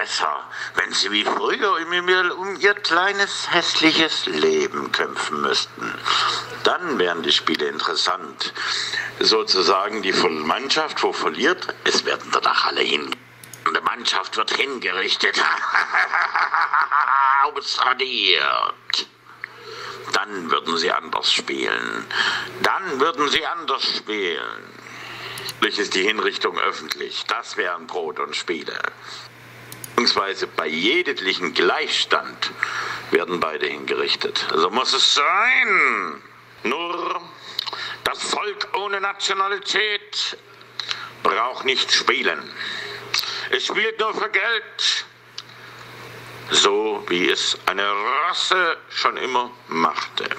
besser, wenn sie wie früher um ihr kleines hässliches Leben kämpfen müssten. Dann wären die Spiele interessant. Sozusagen die Mannschaft, wo verliert, es werden danach alle hin. Die Mannschaft wird hingerichtet. Ausradiert. Dann würden sie anders spielen. Dann würden sie anders spielen. ist die Hinrichtung öffentlich. Das wären Brot und Spiele. Beziehungsweise bei jedetlichen Gleichstand werden beide hingerichtet. So muss es sein. Nur das Volk ohne Nationalität braucht nicht spielen. Es spielt nur für Geld so wie es eine Rasse schon immer machte.